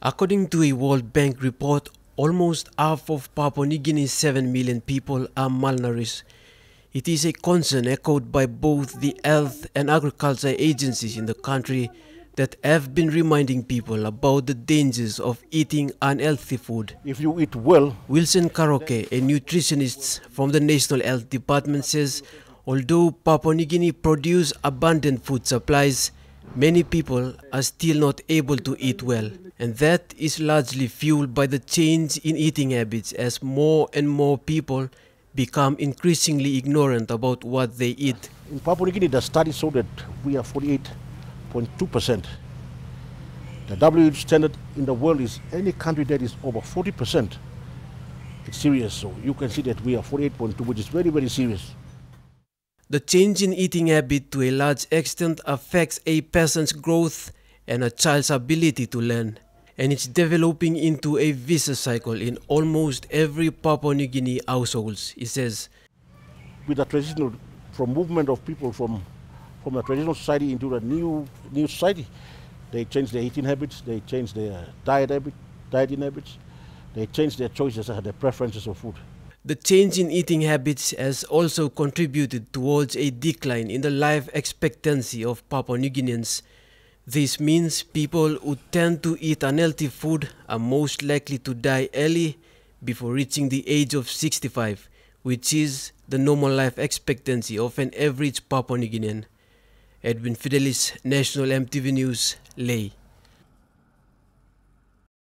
According to a World Bank report, almost half of Papua New Guinea's 7 million people are malnourished. It is a concern echoed by both the health and agriculture agencies in the country that have been reminding people about the dangers of eating unhealthy food. If you eat well, Wilson Karoke, a nutritionist from the National Health Department, says although Papua New Guinea produce abundant food supplies, many people are still not able to eat well. And that is largely fueled by the change in eating habits as more and more people become increasingly ignorant about what they eat. in Papua New Guinea, the study showed that we are 48.2%. The WHO standard in the world is any country that is over 40%. It's serious, so you can see that we are 48.2, which is very, very serious. The change in eating habit to a large extent affects a person's growth and a child's ability to learn. And it's developing into a vicious cycle in almost every Papua New Guinea households, he says. With the transitional from movement of people from from the traditional society into the new new society, they change their eating habits, they change their diet habit, dieting habits, they change their choices, their preferences of food. The change in eating habits has also contributed towards a decline in the life expectancy of Papua New Guineans. This means people who tend to eat unhealthy food are most likely to die early before reaching the age of 65, which is the normal life expectancy of an average Papua New Guinean. Edwin Fidelis, National EMTV News, Lae.